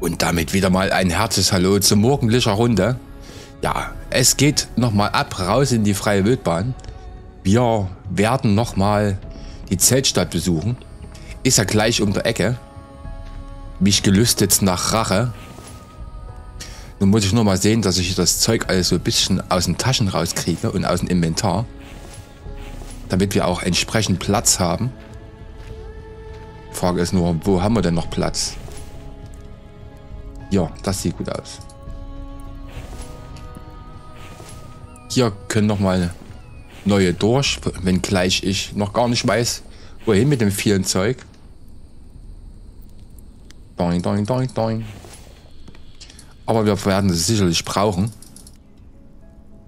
Und damit wieder mal ein herzliches Hallo zur morgendlicher Runde. Ja, es geht nochmal ab, raus in die freie Wildbahn. Wir werden nochmal die Zeltstadt besuchen. Ist ja gleich um der Ecke. Mich gelüstet nach Rache. Nun muss ich nur mal sehen, dass ich das Zeug alles so ein bisschen aus den Taschen rauskriege und aus dem Inventar. Damit wir auch entsprechend Platz haben. Frage ist nur, wo haben wir denn noch Platz? Ja, das sieht gut aus. Hier können noch mal neue durch, wenngleich ich noch gar nicht weiß, wohin mit dem vielen Zeug. Doing, doing, doing, doing. Aber wir werden es sicherlich brauchen.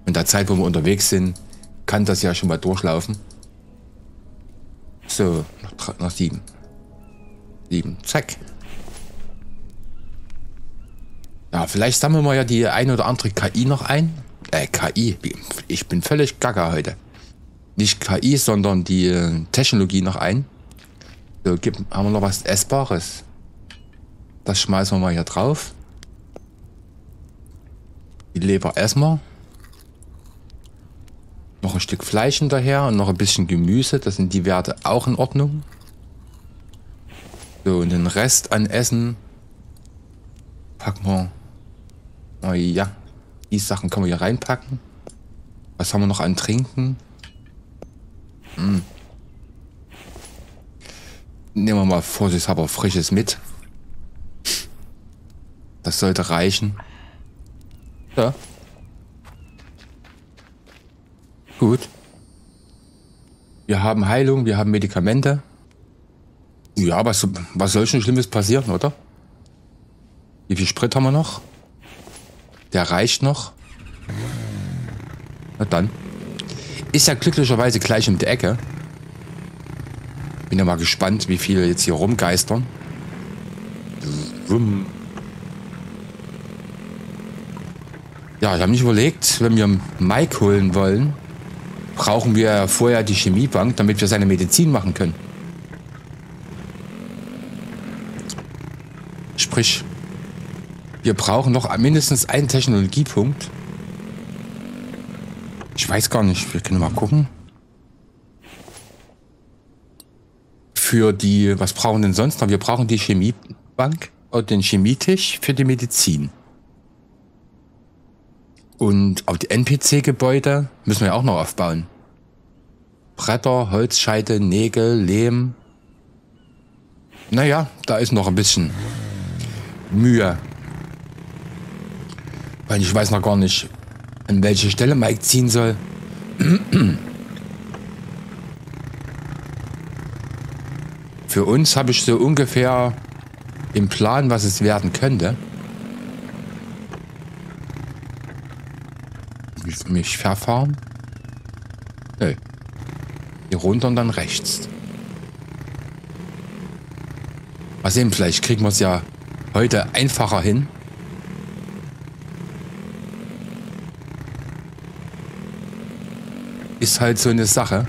In der Zeit, wo wir unterwegs sind, kann das ja schon mal durchlaufen. So, noch, noch sieben. Sieben, zack. Ja, vielleicht sammeln wir ja die ein oder andere KI noch ein. Äh, KI. Ich bin völlig gaga heute. Nicht KI, sondern die äh, Technologie noch ein. So, gibt, haben wir noch was Essbares. Das schmeißen wir mal hier drauf. Die Leber essen wir. Noch ein Stück Fleisch hinterher und noch ein bisschen Gemüse. Das sind die Werte auch in Ordnung. So, und den Rest an Essen packen wir Oh ja, die Sachen können wir hier reinpacken. Was haben wir noch an Trinken? Hm. Nehmen wir mal vorsichtshalber Frisches mit. Das sollte reichen. Ja. Gut. Wir haben Heilung, wir haben Medikamente. Ja, was, was soll schon Schlimmes passieren, oder? Wie viel Sprit haben wir noch? Der reicht noch. Na dann. Ist ja glücklicherweise gleich um die Ecke. Bin ja mal gespannt, wie viele jetzt hier rumgeistern. Ja, ich habe mich überlegt, wenn wir Mike holen wollen, brauchen wir vorher die Chemiebank, damit wir seine Medizin machen können. Sprich, wir brauchen noch mindestens einen Technologiepunkt. Ich weiß gar nicht, wir können mal gucken. Für die, was brauchen denn sonst noch? Wir brauchen die Chemiebank und den Chemietisch für die Medizin. Und auch die NPC-Gebäude müssen wir auch noch aufbauen. Bretter, Holzscheite, Nägel, Lehm. Naja, da ist noch ein bisschen Mühe. Weil ich weiß noch gar nicht, an welche Stelle Mike ziehen soll. Für uns habe ich so ungefähr im Plan, was es werden könnte. Mich verfahren? Nö. Hier runter und dann rechts. Mal sehen, vielleicht kriegen wir es ja heute einfacher hin. Ist halt so eine Sache.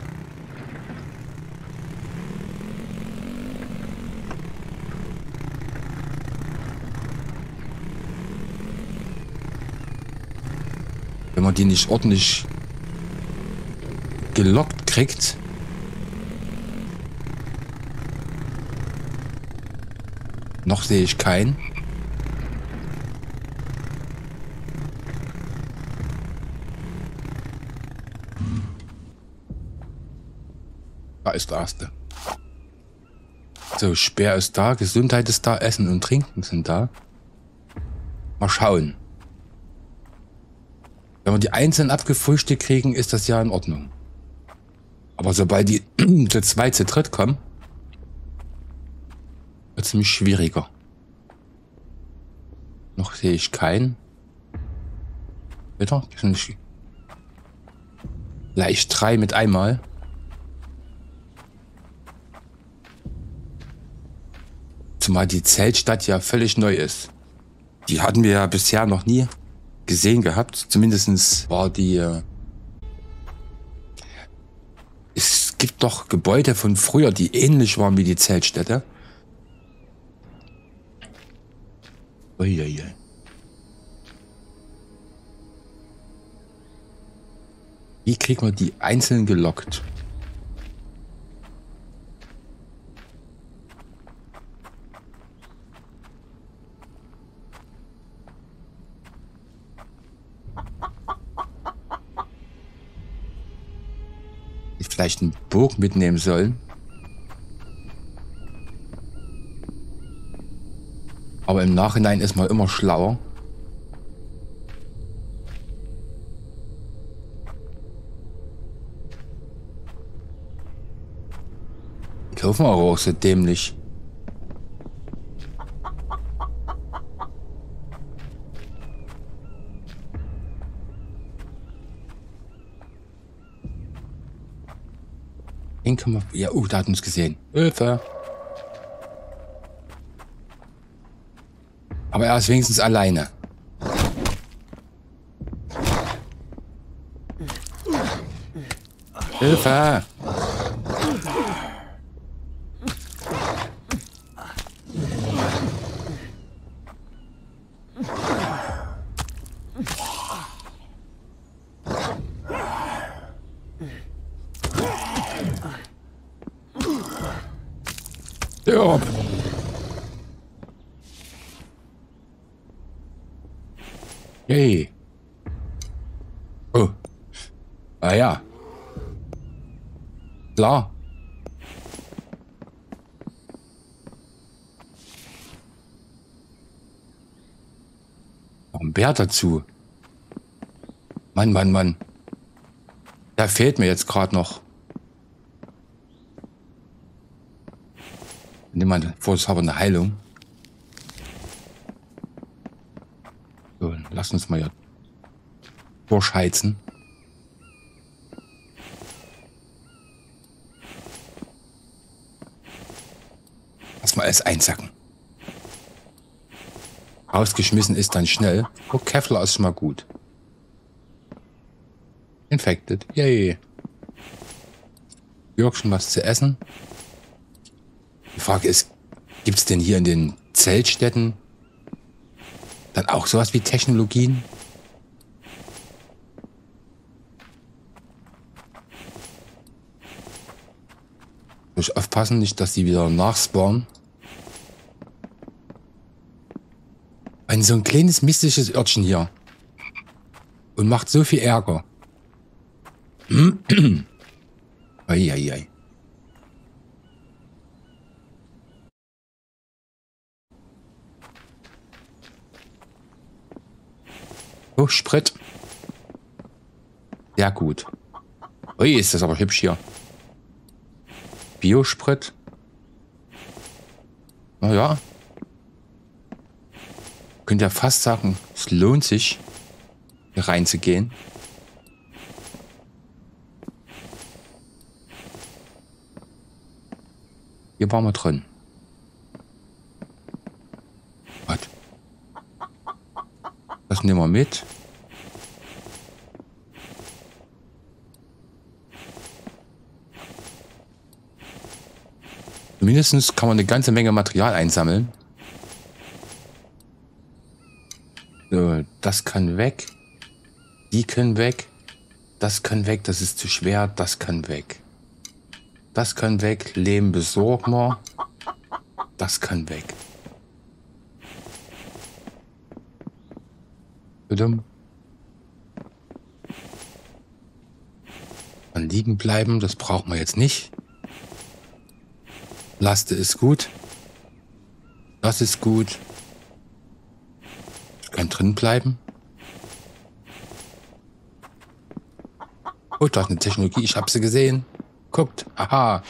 Wenn man die nicht ordentlich gelockt kriegt, noch sehe ich keinen. Da ist erste. So, Speer ist da, Gesundheit ist da, Essen und Trinken sind da. Mal schauen. Wenn wir die einzeln abgefrühstückt kriegen, ist das ja in Ordnung. Aber sobald die zu zweit, zu dritt kommen, wird es ziemlich schwieriger. Noch sehe ich keinen. Wieder? Leicht drei mit einmal. Zumal die Zeltstadt ja völlig neu ist. Die hatten wir ja bisher noch nie gesehen gehabt. Zumindest war die... Äh es gibt doch Gebäude von früher, die ähnlich waren wie die Zeltstätte. Uiuiui. Wie kriegt man die einzeln gelockt? Vielleicht einen Burg mitnehmen sollen. Aber im Nachhinein ist man immer schlauer. Kaufen wir auch so dämlich. Kann man... Ja, uh, da hat uns gesehen. Hilfe. Aber er ist wenigstens alleine. Hilfe! Stirb! Hey. Oh. Ah ja. Klar. Noch ein Bär dazu. Mann, Mann, Mann. Der fehlt mir jetzt gerade noch. Nimm mal vorsichtshalber eine Heilung. So, lass uns mal hier durchheizen. Lass mal alles einsacken. Rausgeschmissen ist dann schnell. Oh, Kevlar ist schon mal gut. Infected. Yay. Jörg schon was zu essen. Die Frage ist, gibt es denn hier in den Zeltstätten dann auch sowas wie Technologien? Muss aufpassen, nicht, dass die wieder nachspawnen. Ein so ein kleines mystisches Örtchen hier. Und macht so viel Ärger. Eieiei. Oh, Sprit. Sehr gut. Ui, ist das aber hübsch hier. Biosprit. Naja. Könnt ihr fast sagen, es lohnt sich, hier reinzugehen. Hier waren wir drin. Was? Das nehmen wir mit. Mindestens kann man eine ganze Menge Material einsammeln. So, das kann weg. Die können weg. Das kann weg, das ist zu schwer. Das kann weg. Das kann weg. Lehm besorgen wir. Das kann weg. Dann liegen bleiben, das braucht man jetzt nicht. Laste ist gut. Das ist gut. Drin bleiben. Oh, da ist eine Technologie. Ich habe sie gesehen. Guckt. Aha.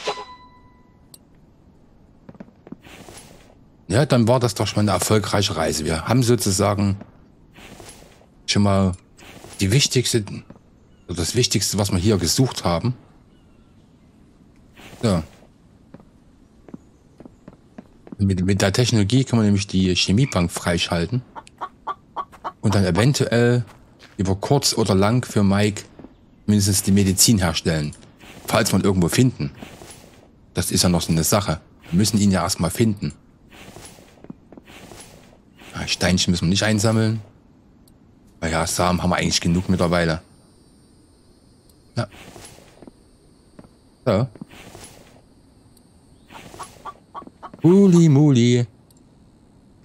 Ja, dann war das doch schon mal eine erfolgreiche Reise. Wir haben sozusagen schon mal die wichtigste, das Wichtigste, was wir hier gesucht haben. Ja. Mit, mit der Technologie kann man nämlich die Chemiebank freischalten und dann eventuell über kurz oder lang für Mike mindestens die Medizin herstellen, falls wir ihn irgendwo finden. Das ist ja noch so eine Sache. Wir müssen ihn ja erstmal finden. Steinchen müssen wir nicht einsammeln. Naja, Samen haben wir eigentlich genug mittlerweile. Ja. So. Muli, Muli.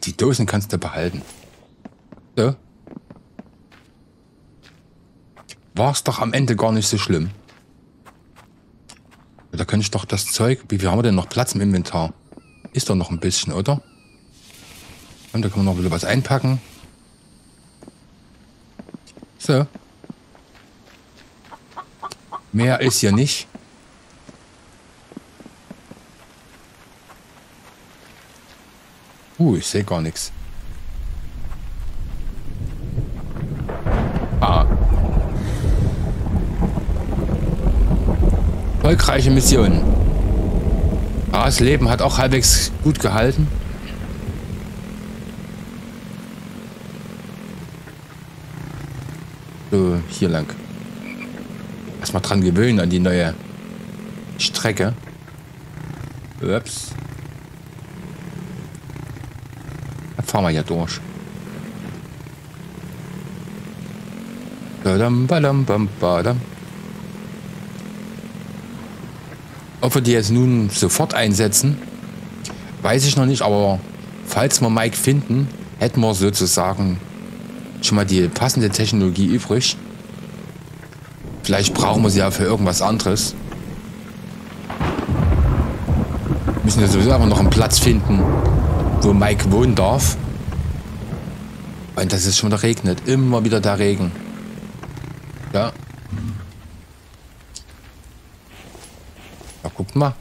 Die Dosen kannst du behalten. So. War es doch am Ende gar nicht so schlimm. Da könnte ich doch das Zeug... Wie viel haben wir denn noch Platz im Inventar? Ist doch noch ein bisschen, oder? Und da können wir noch ein bisschen was einpacken. So. Mehr ist hier nicht. Uh, ich sehe gar nichts. Erfolgreiche Mission. Das Leben hat auch halbwegs gut gehalten. So, hier lang. Erstmal dran gewöhnen an die neue Strecke. Ups. Dann fahren wir ja durch. Badam, badam, badam, badam. Ob wir die jetzt nun sofort einsetzen, weiß ich noch nicht, aber falls wir Mike finden, hätten wir sozusagen schon mal die passende Technologie übrig. Vielleicht brauchen wir sie ja für irgendwas anderes. Wir müssen ja sowieso aber noch einen Platz finden, wo Mike wohnen darf. Und das ist schon wieder regnet. Immer wieder der Regen. Ja. Ja, guckt mal.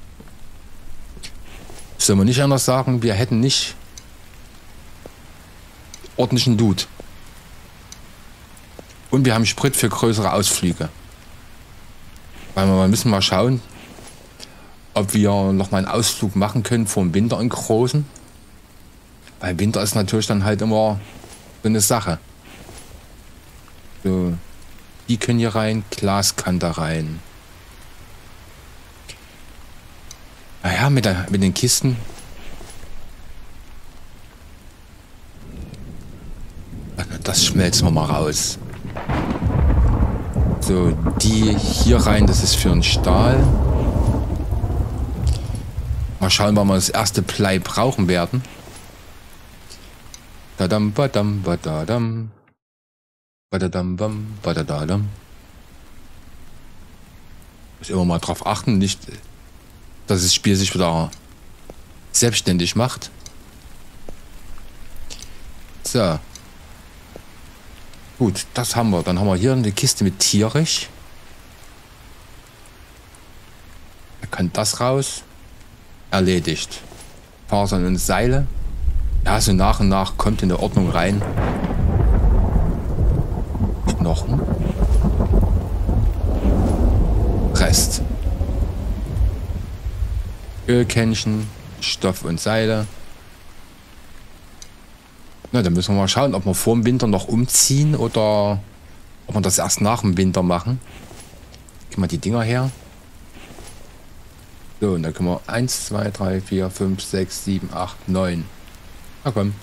Soll man nicht anders sagen, wir hätten nicht ordentlichen Dude. Und wir haben Sprit für größere Ausflüge. Weil wir müssen mal schauen, ob wir noch mal einen Ausflug machen können vor dem Winter in großen. Weil Winter ist natürlich dann halt immer so eine Sache. So, die können hier rein, Glas kann da rein. Naja, mit, der, mit den Kisten. Das schmelzen wir mal raus. So, die hier rein, das ist für einen Stahl. Mal schauen, wann wir das erste Blei brauchen werden. Badam, badam, badadam. Badadam, bam, badadadam. Muss immer mal drauf achten, nicht, dass das Spiel sich wieder selbstständig macht. So. Gut, das haben wir. Dann haben wir hier eine Kiste mit tierisch. Da kann das raus. Erledigt. Fasern und Seile. Ja, so nach und nach kommt in der Ordnung rein. Knochen. Rest. Ölkännchen, Stoff und Seile. Na, dann müssen wir mal schauen, ob wir vor dem Winter noch umziehen oder ob wir das erst nach dem Winter machen. Gehen wir die Dinger her. So, und dann können wir 1, 2, 3, 4, 5, 6, 7, 8, 9. Na komm.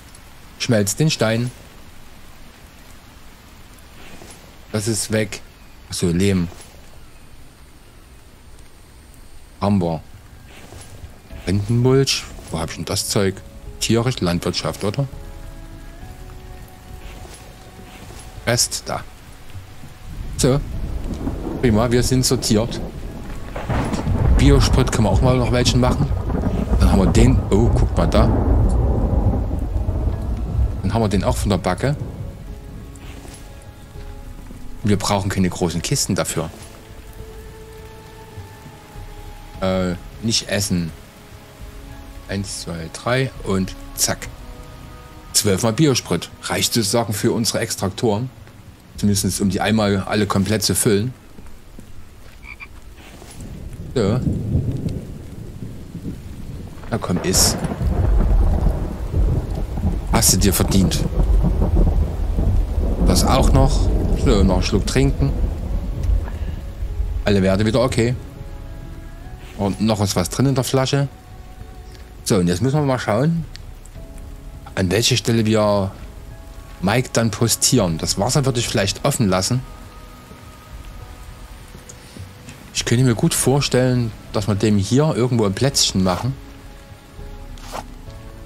Schmelzt den Stein. Das ist weg. Achso, Lehm. Haben wir. Rentenmulch. Wo habe ich denn das Zeug? Tierisch, Landwirtschaft, oder? Rest da. So. Prima, wir sind sortiert. Biosprit können wir auch mal noch welchen machen. Dann haben wir den. Oh, guck mal da. Dann haben wir den auch von der Backe. Wir brauchen keine großen Kisten dafür. Äh, nicht essen. Eins, zwei, drei und zack. Zwölfmal Biosprit. Reicht sozusagen für unsere Extraktoren. Zumindest um die einmal alle komplett zu füllen. Ja. Na komm, iss. Hast du dir verdient. Das auch noch. So, noch einen Schluck trinken. Alle Werte wieder okay. Und noch ist was drin in der Flasche. So, und jetzt müssen wir mal schauen, an welche Stelle wir Mike dann postieren. Das Wasser würde ich vielleicht offen lassen. Ich könnte mir gut vorstellen, dass wir dem hier irgendwo ein Plätzchen machen.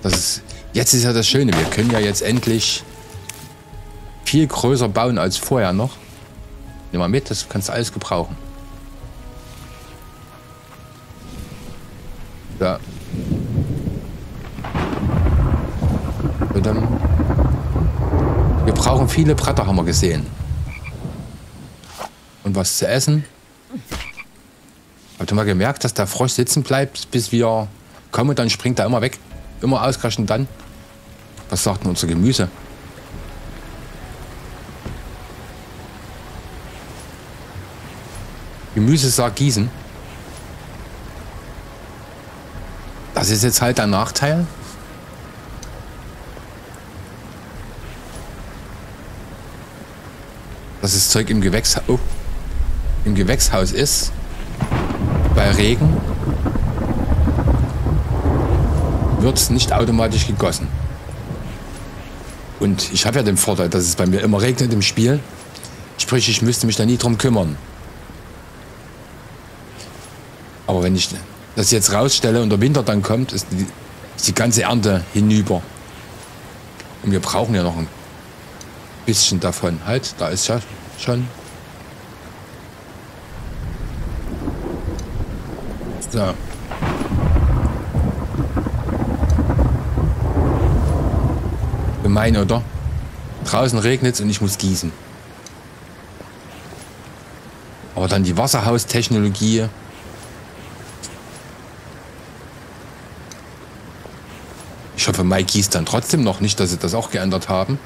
Das ist, jetzt ist ja das Schöne, wir können ja jetzt endlich viel größer bauen als vorher noch. Nimm mal mit, das kannst du alles gebrauchen. Ja. Und dann, wir brauchen viele Bretter, haben wir gesehen. Und was zu essen. Habt ihr mal gemerkt, dass der Frosch sitzen bleibt, bis wir kommen und dann springt er immer weg? Immer ausgerechnet dann. Was sagt denn unser Gemüse? Gemüse sagt gießen. Das ist jetzt halt der Nachteil. Dass das Zeug im, Gewächs oh, im Gewächshaus ist. Bei Regen wird es nicht automatisch gegossen. Und ich habe ja den Vorteil, dass es bei mir immer regnet im Spiel. Sprich, ich müsste mich da nie drum kümmern. Aber wenn ich das jetzt rausstelle und der Winter dann kommt, ist die, ist die ganze Ernte hinüber. Und wir brauchen ja noch ein bisschen davon. Halt, da ist ja schon. So. Gemein, oder? Draußen regnet es und ich muss gießen. Aber dann die Wasserhaustechnologie. Ich hoffe, Mike gießt dann trotzdem noch nicht, dass sie das auch geändert haben.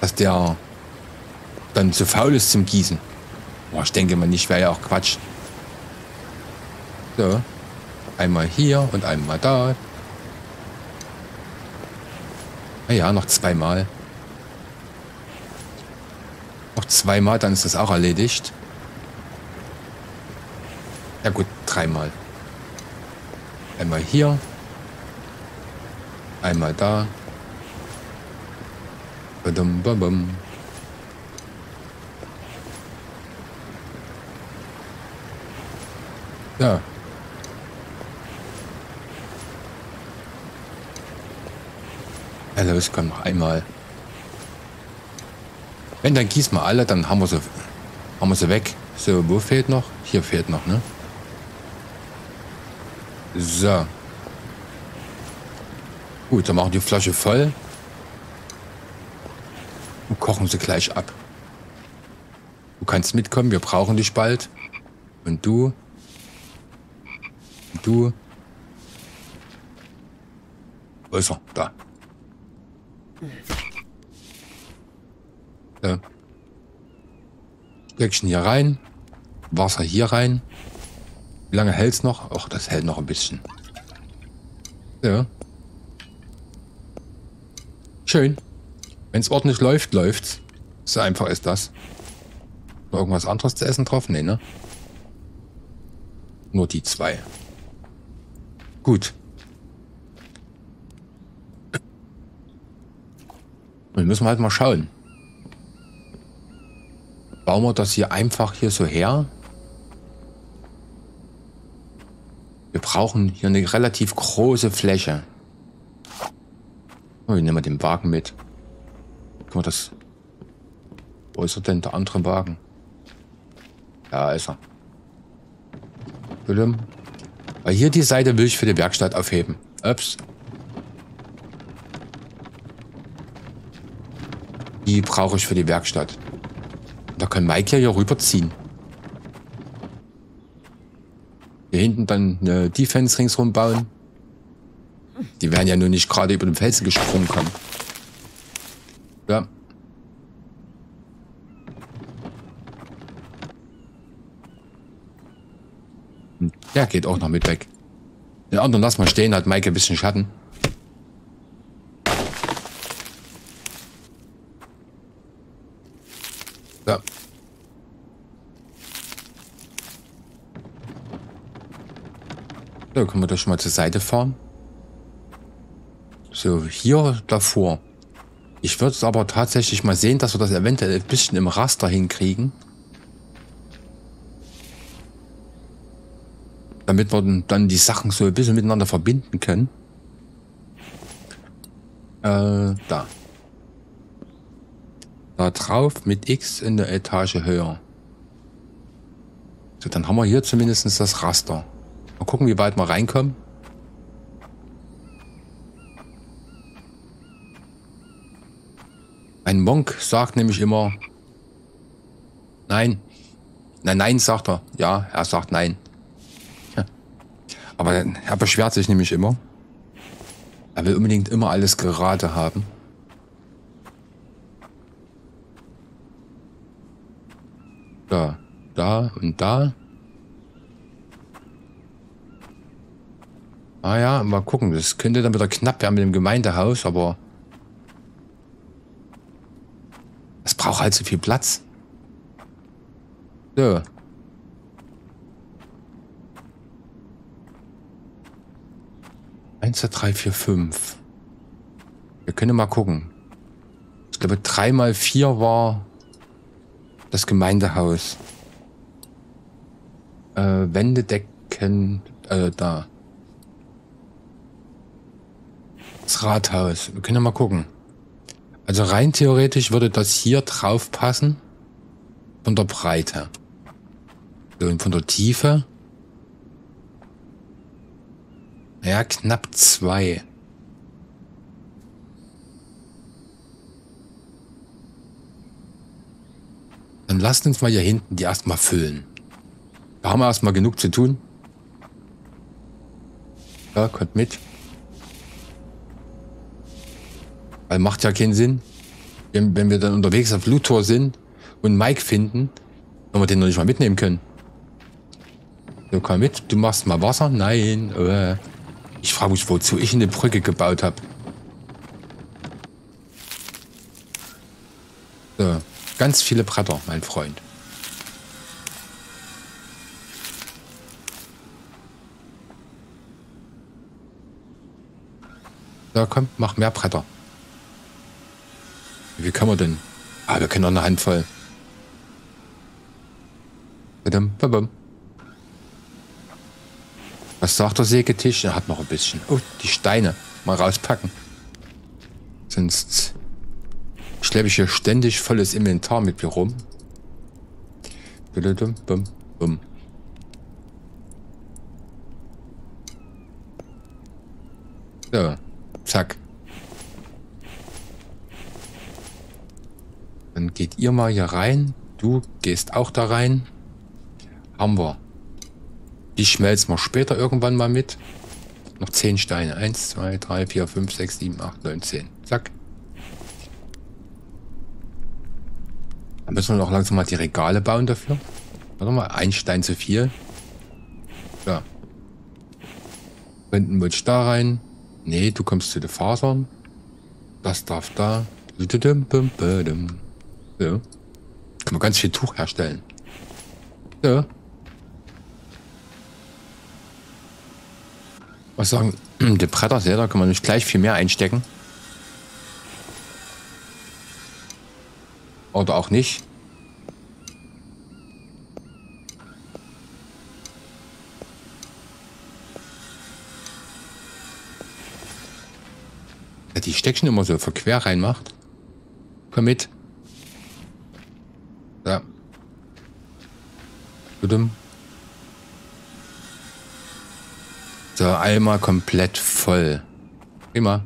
Dass der dann zu faul ist zum Gießen. Boah, ich denke mal nicht, wäre ja auch Quatsch. So. Einmal hier und einmal da. Naja, noch zweimal. Noch zweimal, dann ist das auch erledigt. Ja gut, dreimal. Einmal hier. Einmal da. Badum, badum. Ja. Ja, los, komm, noch einmal. Wenn, dann gieß mal alle, dann haben wir sie, haben wir sie weg. So, wo fehlt noch? Hier fehlt noch, ne? So. Gut, dann machen die Flasche voll. Kochen sie gleich ab. Du kannst mitkommen, wir brauchen dich bald. Und du. Und du. Wo ist er? Da. Ja. Stöckchen hier rein. Wasser hier rein. Wie lange hält es noch? Ach, das hält noch ein bisschen. Ja. Schön. Wenn es ordentlich läuft, läuft's. So einfach ist das. Irgendwas anderes zu essen drauf? Nee, ne? Nur die zwei. Gut. Dann müssen wir halt mal schauen. Bauen wir das hier einfach hier so her. Wir brauchen hier eine relativ große Fläche. Oh, ich nehme den Wagen mit. Guck mal, das... Wo ist er denn, der andere Wagen? Ja, ist er. Weil hier die Seite will ich für die Werkstatt aufheben. Ups. Die brauche ich für die Werkstatt. Da kann Mike ja hier rüberziehen. Hier hinten dann eine Defense ringsrum bauen. Die werden ja nur nicht gerade über den Felsen gesprungen kommen. Ja. Der geht auch noch mit weg. Den anderen lass mal stehen, hat Mike ein bisschen Schatten. Ja. So, können wir das schon mal zur Seite fahren. So, hier davor. Ich würde es aber tatsächlich mal sehen, dass wir das eventuell ein bisschen im Raster hinkriegen. Damit wir dann die Sachen so ein bisschen miteinander verbinden können. Äh, da. Da drauf mit X in der Etage höher. So, dann haben wir hier zumindest das Raster. Mal gucken, wie weit wir reinkommen. Ein Monk sagt nämlich immer, nein. Nein, nein, sagt er. Ja, er sagt nein. Aber er beschwert sich nämlich immer. Er will unbedingt immer alles gerade haben. Da, da und da. Ah ja, mal gucken. Das könnte dann wieder knapp werden mit dem Gemeindehaus, aber es braucht halt so viel Platz. So. Eins, zwei, drei, vier, fünf. Wir können mal gucken. Ich glaube, drei mal vier war das Gemeindehaus. Äh, Wendedecken, äh, da. Das Rathaus. Wir können mal gucken. Also rein theoretisch würde das hier drauf passen. Von der Breite. So, und von der Tiefe. Ja, knapp zwei. Dann lasst uns mal hier hinten die erstmal füllen. Da haben wir erstmal genug zu tun. Ja, kommt mit. Weil macht ja keinen Sinn, wenn, wenn wir dann unterwegs auf Luthor sind und Mike finden, wenn wir den noch nicht mal mitnehmen können. So, komm mit. Du machst mal Wasser? Nein. Äh. Ich frage mich, wozu ich eine Brücke gebaut habe. So. Ganz viele Bretter, mein Freund. So, komm, mach mehr Bretter. Wie kann man denn? Ah, wir können noch eine Handvoll. Was sagt der Sägetisch? Er hat noch ein bisschen. Oh, die Steine. Mal rauspacken. Sonst schleppe ich hier ständig volles Inventar mit mir rum. So, zack. Dann geht ihr mal hier rein. Du gehst auch da rein. Haben wir. Die schmelzen wir später irgendwann mal mit. Noch 10 Steine. 1, 2, 3, 4, 5, 6, 7, 8, 9, 10. Zack. Dann müssen wir noch langsam mal die Regale bauen dafür. Warte mal, ein Stein zu viel. So. Hinten willst da rein. Nee, du kommst zu den Fasern. Das darf da. So. Kann man ganz viel Tuch herstellen. So. Was sagen, die Bretter da kann man nicht gleich viel mehr einstecken. Oder auch nicht. Ja, die Steckchen immer so verquer reinmacht. Komm mit. Ja. So, einmal komplett voll. Prima.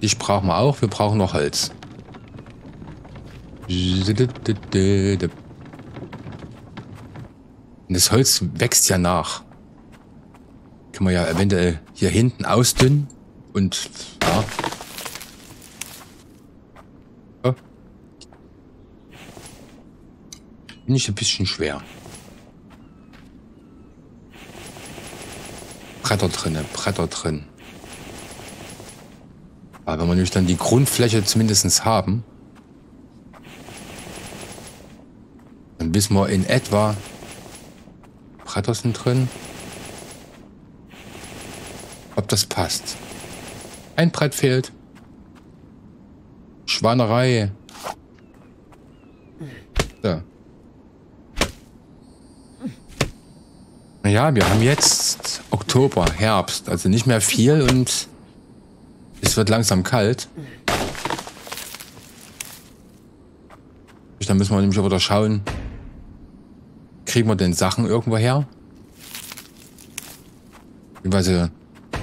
Ich brauchen wir auch. Wir brauchen noch Holz. Und das Holz wächst ja nach. Können wir ja eventuell hier hinten ausdünnen und ja. Oh. Bin ich ein bisschen schwer. Bretter drin, Bretter drin. Aber wenn wir nämlich dann die Grundfläche zumindest haben, Dann wissen wir in etwa, Bretter sind drin, ob das passt. Ein Brett fehlt. Schwanerei. So. Naja, wir haben jetzt Oktober, Herbst. Also nicht mehr viel und es wird langsam kalt. Da müssen wir nämlich wieder schauen, kriegen wir denn Sachen irgendwo her? Beziehungsweise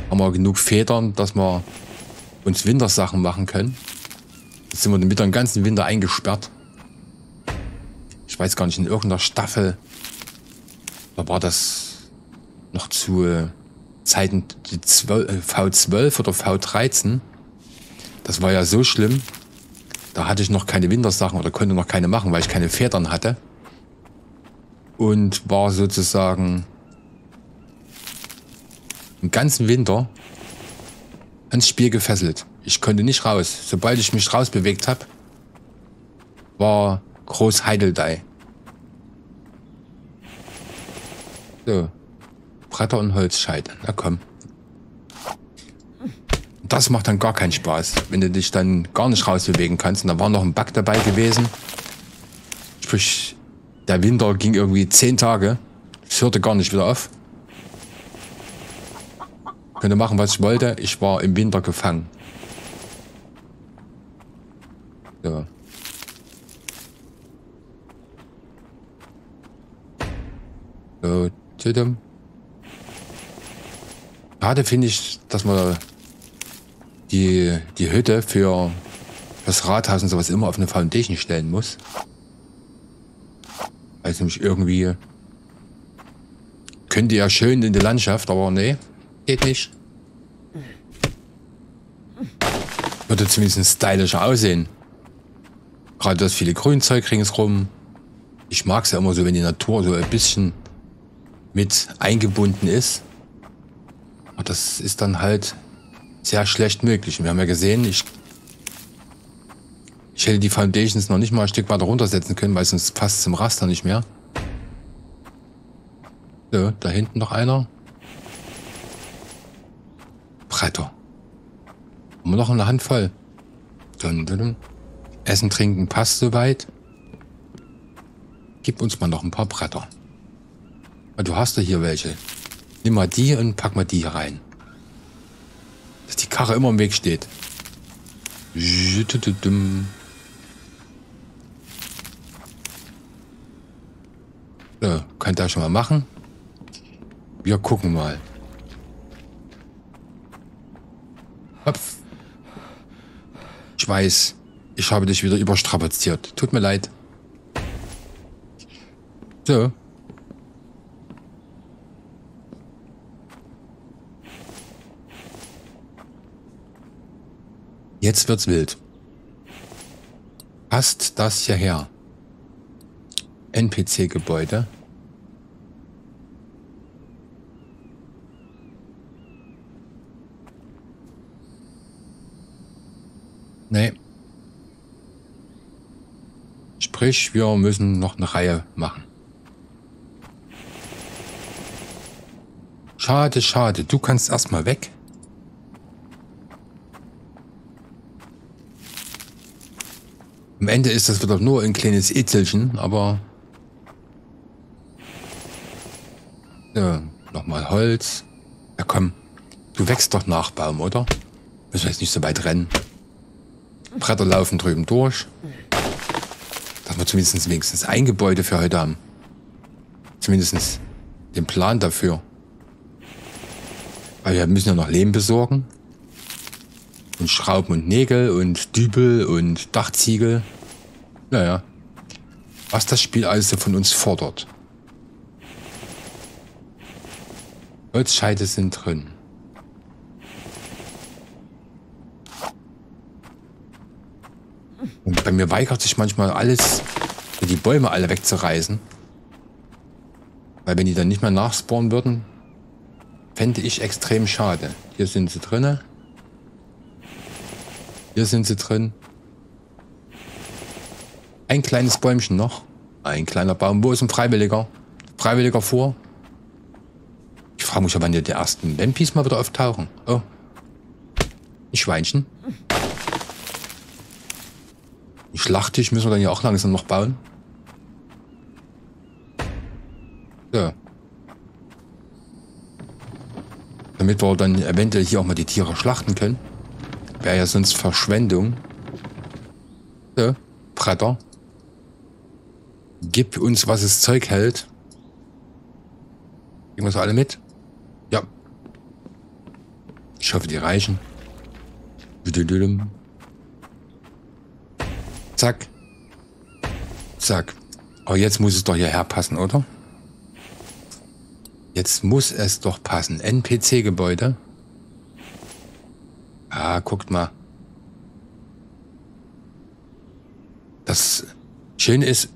haben wir genug Federn, dass wir uns Wintersachen machen können. Jetzt sind wir den den ganzen Winter eingesperrt. Ich weiß gar nicht, in irgendeiner Staffel, da war das noch zu äh, Zeiten die 12, äh, V12 oder V13. Das war ja so schlimm. Da hatte ich noch keine Wintersachen oder konnte noch keine machen, weil ich keine Federn hatte. Und war sozusagen den ganzen Winter ans Spiel gefesselt. Ich konnte nicht raus. Sobald ich mich rausbewegt habe, war groß Heideldei. So. Bretter und Holzscheite. Na komm. Das macht dann gar keinen Spaß, wenn du dich dann gar nicht rausbewegen kannst. Und da war noch ein Bug dabei gewesen. Sprich, der Winter ging irgendwie zehn Tage. Es hörte gar nicht wieder auf. Könnte machen, was ich wollte. Ich war im Winter gefangen. So. So, tüdum. Schade finde ich, dass man die, die Hütte für das Rathaus und sowas immer auf eine Foundation stellen muss. Weil es nämlich irgendwie könnte ja schön in die Landschaft, aber nee, geht nicht. Würde zumindest stylischer aussehen. Gerade das viele Grünzeug ringsrum. Ich mag es ja immer so, wenn die Natur so ein bisschen mit eingebunden ist. Aber das ist dann halt sehr schlecht möglich. Und wir haben ja gesehen, ich, ich hätte die Foundations noch nicht mal ein Stück weiter runtersetzen können, weil sonst passt zum Raster nicht mehr. So, da hinten noch einer. Bretter. Haben wir noch eine Handvoll. Dun, dun, dun. Essen, trinken passt soweit. Gib uns mal noch ein paar Bretter. Du hast ja hier welche. Nimm mal die und pack mal die hier rein. Dass die Karre immer im Weg steht. So, könnt ihr schon mal machen. Wir gucken mal. Hopf. Ich weiß, ich habe dich wieder überstrapaziert. Tut mir leid. So. Jetzt wird's wild. Passt das hierher? NPC-Gebäude. Nee. Sprich, wir müssen noch eine Reihe machen. Schade, schade. Du kannst erstmal weg. Ende ist das wieder nur ein kleines Itzelchen, aber... Ja, nochmal Holz. Ja komm, du wächst doch nach, Baum, oder? Müssen wir jetzt nicht so weit rennen. Bretter laufen drüben durch. Dass wir zumindest wenigstens ein Gebäude für heute haben. Zumindest den Plan dafür. Weil wir müssen ja noch Lehm besorgen. Und Schrauben und Nägel und Dübel und Dachziegel. Naja. Was das Spiel also von uns fordert. Holzscheite sind drin. Und bei mir weigert sich manchmal alles, die Bäume alle wegzureißen. Weil wenn die dann nicht mehr nachspawnen würden, fände ich extrem schade. Hier sind sie drinne. Hier sind sie drin. Ein kleines Bäumchen noch. Ein kleiner Baum. Wo ist ein Freiwilliger? Freiwilliger vor. Ich frage mich, wann die ersten Vampis mal wieder auftauchen. Oh. Ein Schweinchen. Den Schlachttisch müssen wir dann ja auch langsam noch bauen. So. Damit wir dann eventuell hier auch mal die Tiere schlachten können. Wäre ja sonst Verschwendung. So, Bretter. Gib uns, was es Zeug hält. Gehen wir es alle mit? Ja. Ich hoffe, die reichen. Zack. Zack. Aber jetzt muss es doch hierher passen, oder? Jetzt muss es doch passen. NPC-Gebäude. Ah, guckt mal. Das Schöne ist,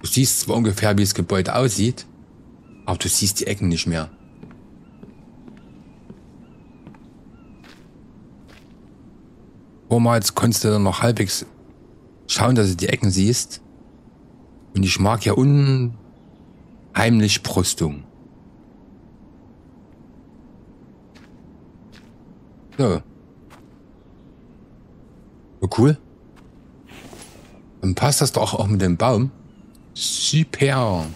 du siehst zwar ungefähr, wie das Gebäude aussieht, aber du siehst die Ecken nicht mehr. Vormals konntest du dann noch halbwegs schauen, dass du die Ecken siehst. Und ich mag ja unheimlich Brüstung. So. so. Cool. Dann passt das doch auch mit dem Baum. Super.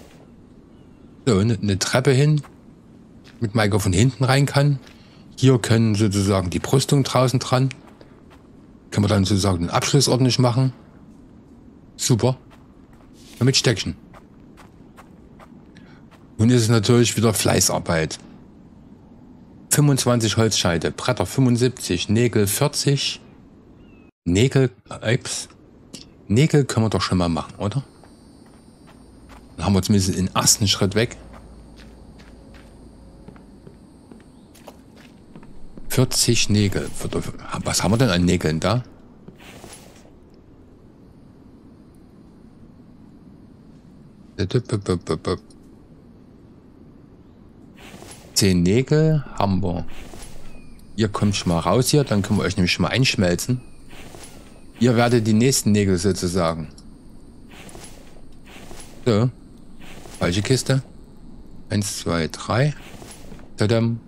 So, eine ne Treppe hin, mit Maiko von hinten rein kann. Hier können sozusagen die Brüstung draußen dran. Können wir dann sozusagen den Abschluss ordentlich machen. Super. Mit Steckchen. Nun ist es natürlich wieder Fleißarbeit. 25 Holzscheite, Bretter 75, Nägel 40. Nägel, ups. Nägel können wir doch schon mal machen, oder? Dann haben wir zumindest den ersten Schritt weg. 40 Nägel. Was haben wir denn an Nägeln da? Zehn Nägel haben wir. Ihr kommt schon mal raus hier, dann können wir euch nämlich schon mal einschmelzen. Ihr werdet die nächsten Nägel sozusagen. So. Falsche Kiste. Eins, zwei, drei. Tadam.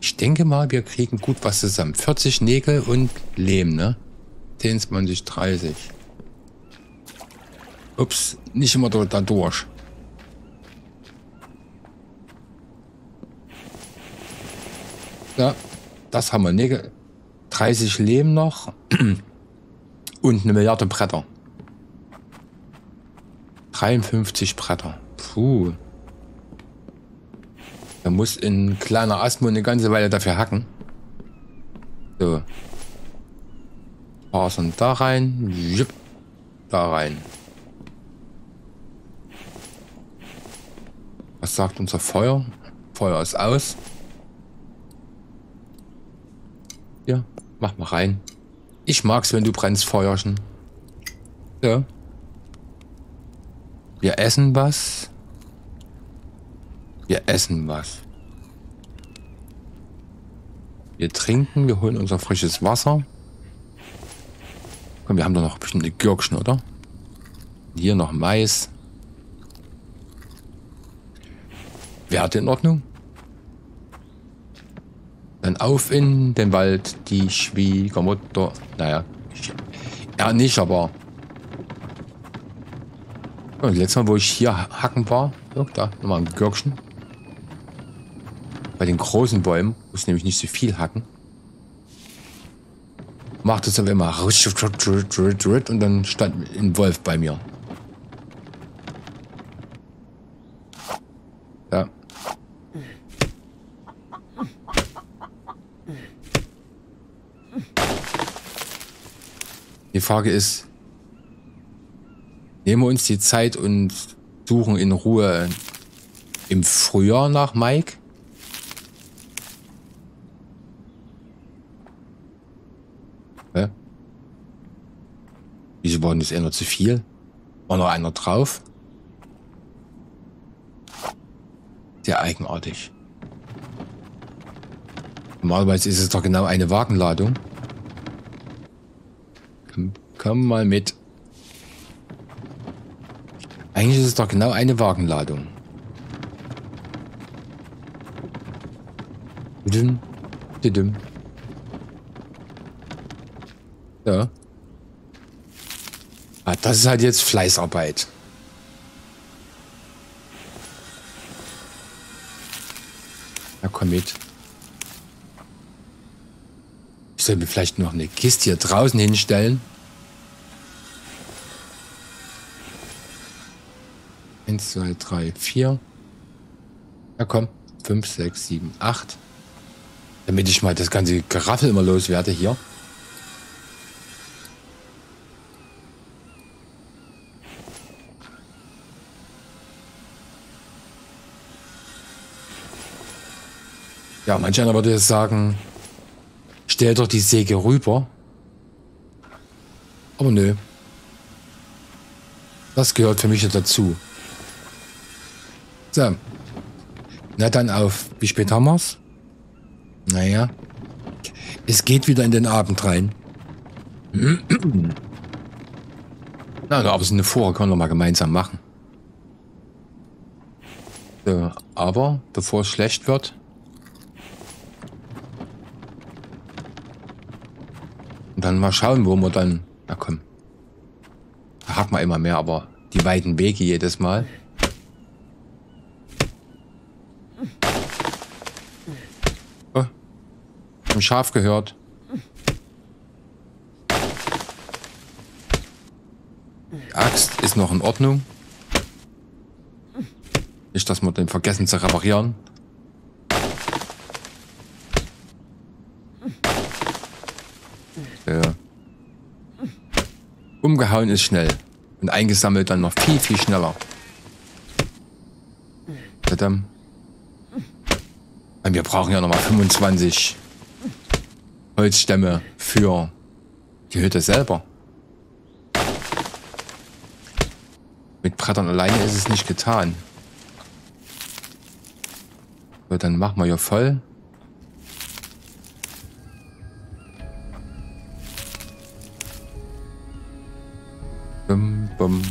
Ich denke mal, wir kriegen gut was zusammen. 40 Nägel und Lehm, ne? 10, 20, 30. Ups, nicht immer da durch. Ja, das haben wir. Nägel. 30 Lehm noch. und eine Milliarde Bretter. 53 Bretter. Puh. Da muss ein kleiner Asmo eine ganze Weile dafür hacken. So. Passen da rein. Jupp, da rein. Was sagt unser Feuer? Feuer ist aus. Ja, mach mal rein. Ich mag's, wenn du brennst, Feuerchen. So. Wir essen was. Wir essen was. Wir trinken, wir holen unser frisches Wasser. Komm, wir haben doch noch bestimmte Gürkchen, oder? Hier noch Mais. Werte in Ordnung. Dann auf in den Wald, die Schwiegermutter. Naja, er nicht, aber. Und letztes Mal, wo ich hier hacken war, so, da nochmal ein Gürkchen. Bei den großen Bäumen muss nämlich nicht so viel hacken. Macht es aber immer und dann stand ein Wolf bei mir. Ja. Die Frage ist, nehmen wir uns die Zeit und suchen in Ruhe im Frühjahr nach Mike? Wieso war denn das einer zu viel? War noch einer drauf? Sehr eigenartig. Normalerweise ist es doch genau eine Wagenladung. Komm, komm mal mit. Eigentlich ist es doch genau eine Wagenladung. Düm, düm. Ja. Ah, das ist halt jetzt Fleißarbeit. Na komm mit. Ich soll mir vielleicht noch eine Kiste hier draußen hinstellen. Eins, zwei, drei, vier. Ja komm. Fünf, sechs, sieben, acht. Damit ich mal das ganze Geraffel immer loswerde hier. Ja, manch einer würde jetzt sagen, stell doch die Säge rüber. Aber nö. Das gehört für mich dazu. So. Na dann auf. Wie spät haben wir's? Naja. Es geht wieder in den Abend rein. Na, aber so eine Vorher können wir mal gemeinsam machen. So, aber bevor es schlecht wird, dann mal schauen, wo wir dann... Na komm. Da hat man immer mehr, aber die weiten Wege jedes Mal. Ein Schaf gehört. Die Axt ist noch in Ordnung. Nicht, dass wir den vergessen zu reparieren. Ja. Umgehauen ist schnell. Und eingesammelt dann noch viel, viel schneller. Tadam. Wir brauchen ja nochmal 25 Holzstämme für die Hütte selber. Mit Brettern alleine ist es nicht getan. So, dann machen wir hier voll. Bum, bum.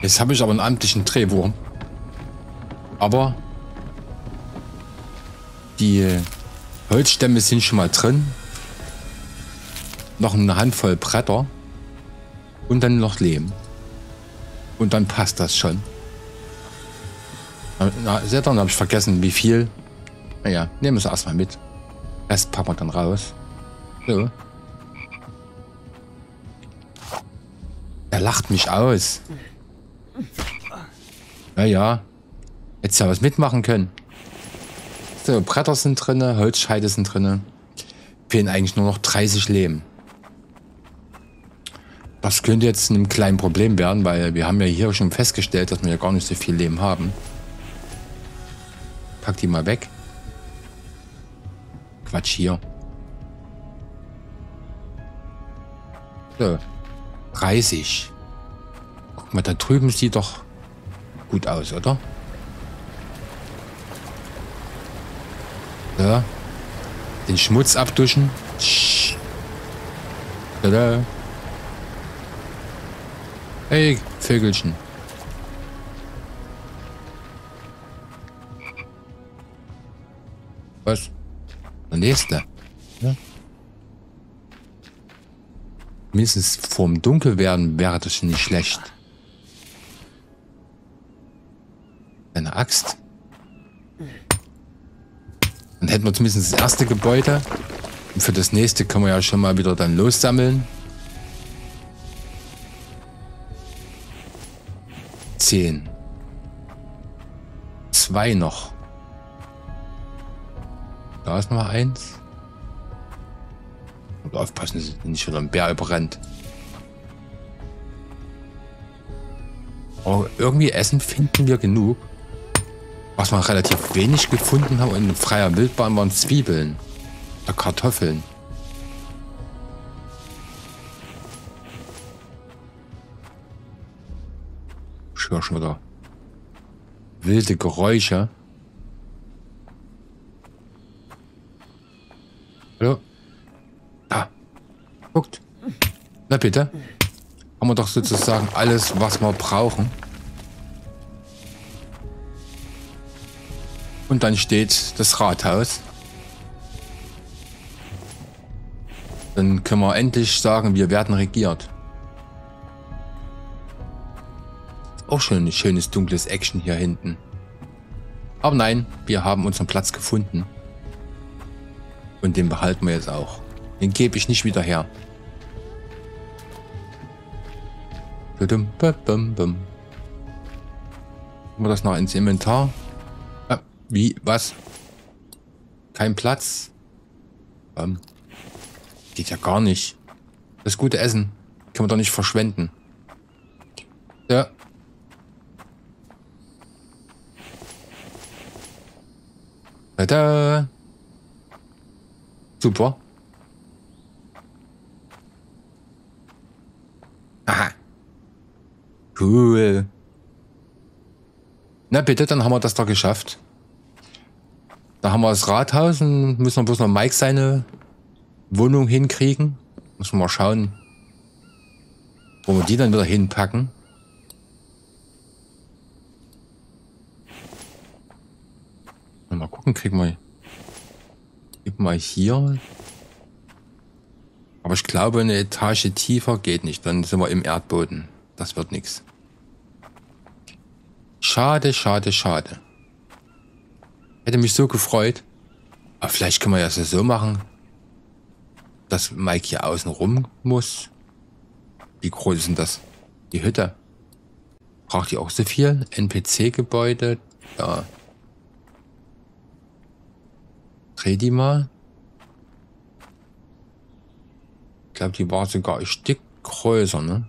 Jetzt habe ich aber einen amtlichen Drehwurm. Aber die Holzstämme sind schon mal drin. Noch eine Handvoll Bretter. Und dann noch Lehm. Und dann passt das schon. Na, seht ihr, habe ich vergessen, wie viel. Naja, nehmen wir es erstmal mit. Rest packen wir dann raus. So. Er lacht mich aus. Ja, ja. Hättest ja was mitmachen können. So, Bretter sind drin, Holzscheide sind drin. Fehlen eigentlich nur noch 30 Lehm. Das könnte jetzt ein kleines Problem werden, weil wir haben ja hier schon festgestellt, dass wir ja gar nicht so viel Lehm haben. Pack die mal weg. Quatsch hier. So. 30. Guck mal, da drüben sieht doch gut aus, oder? So. Den Schmutz abduschen. Tada. Hey, Vögelchen. Was? Der nächste. Ja? Mindestens vorm Dunkelwerden wäre das nicht schlecht. Eine Axt. Dann hätten wir zumindest das erste Gebäude. Und für das nächste können wir ja schon mal wieder dann lossammeln. Zehn. Zwei noch. Da ist noch eins. Und aufpassen, dass nicht wieder ein Bär überrennt. Aber irgendwie Essen finden wir genug. Was wir relativ wenig gefunden haben in freier Wildbahn waren Zwiebeln. Oder Kartoffeln. Ich höre schon wieder wilde Geräusche. Hallo? Guckt. Na bitte. Haben wir doch sozusagen alles, was wir brauchen. Und dann steht das Rathaus. Dann können wir endlich sagen, wir werden regiert. Auch schon ein schönes dunkles Action hier hinten. Aber nein, wir haben unseren Platz gefunden. Und den behalten wir jetzt auch. Den gebe ich nicht wieder her. Haben wir das noch ins Inventar? Wie? Was? Kein Platz? Ähm, geht ja gar nicht. Das gute Essen können wir doch nicht verschwenden. Ja. Tada. Super. Aha. Cool. Na bitte, dann haben wir das doch geschafft. Da haben wir das Rathaus und müssen wir bloß noch Mike seine Wohnung hinkriegen. Müssen wir mal schauen, wo wir die dann wieder hinpacken. Mal gucken, kriegen wir Gib mal hier. Aber ich glaube, eine Etage tiefer geht nicht. Dann sind wir im Erdboden. Das wird nichts. Schade, schade, schade. Hätte mich so gefreut. Aber vielleicht können wir ja so machen, dass Mike hier außen rum muss. Wie groß ist denn das? Die Hütte. Braucht die auch so viel? NPC-Gebäude. Ja. Dreh die mal. Ich glaube, die war sogar ein Stück größer, ne?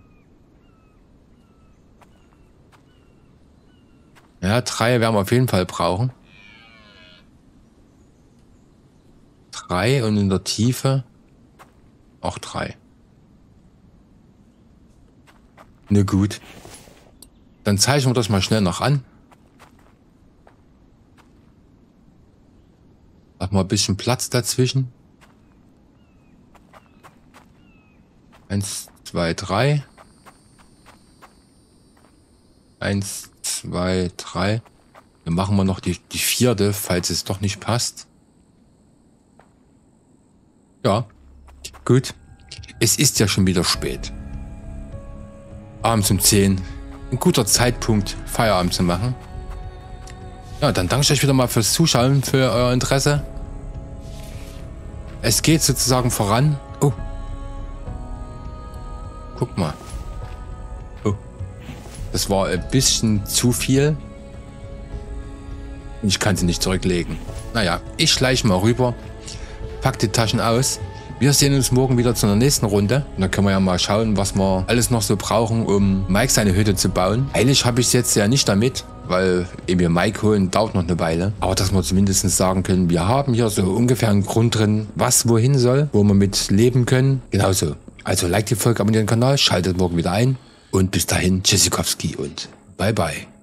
Ja, drei werden wir auf jeden Fall brauchen. Drei und in der Tiefe auch drei. Ne gut. Dann zeichnen wir das mal schnell noch an. Mach mal ein bisschen Platz dazwischen. Eins, zwei, drei. Eins, zwei, drei. Dann machen wir noch die, die vierte, falls es doch nicht passt. Ja, gut. Es ist ja schon wieder spät. Abends um 10. Ein guter Zeitpunkt, Feierabend zu machen. Ja, dann danke ich euch wieder mal fürs Zuschauen, für euer Interesse. Es geht sozusagen voran. Oh. Guck mal. Oh. Das war ein bisschen zu viel. Ich kann sie nicht zurücklegen. Naja, ich schleiche mal rüber, pack die Taschen aus wir sehen uns morgen wieder zu einer nächsten Runde. Und dann können wir ja mal schauen, was wir alles noch so brauchen, um Mike seine Hütte zu bauen. Eigentlich habe ich es jetzt ja nicht damit, weil eben wir Mike holen dauert noch eine Weile. Aber dass wir zumindest sagen können, wir haben hier so ungefähr einen Grund drin, was wohin soll, wo wir mit leben können. Genauso. Also like die Folge, abonniert den Kanal, schaltet morgen wieder ein. Und bis dahin, Tschüssikowski und bye bye.